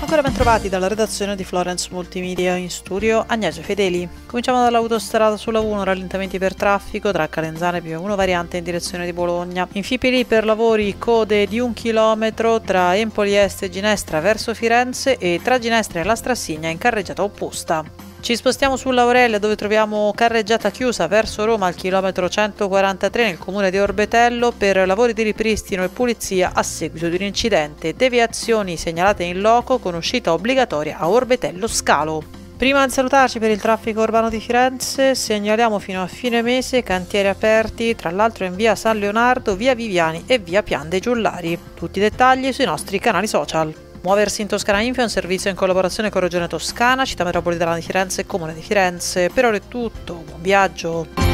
Ancora ben trovati dalla redazione di Florence Multimedia in studio Agnese Fedeli. Cominciamo dall'autostrada sulla 1, rallentamenti per traffico tra Calenzane e più 1 variante in direzione di Bologna. In Fipili per lavori code di un chilometro tra Empoli Est e Ginestra verso Firenze e tra Ginestra e la Strassigna in carreggiata opposta. Ci spostiamo sull'Aurelia dove troviamo carreggiata chiusa verso Roma al chilometro 143 nel comune di Orbetello per lavori di ripristino e pulizia a seguito di un incidente. Deviazioni segnalate in loco con uscita obbligatoria a Orbetello Scalo. Prima di salutarci per il traffico urbano di Firenze, segnaliamo fino a fine mese cantieri aperti, tra l'altro in via San Leonardo, via Viviani e via Pian dei Giullari. Tutti i dettagli sui nostri canali social. Muoversi in Toscana Info è un servizio in collaborazione con Regione Toscana, Città Metropolitana di Firenze e Comune di Firenze. Per ora è tutto, buon viaggio!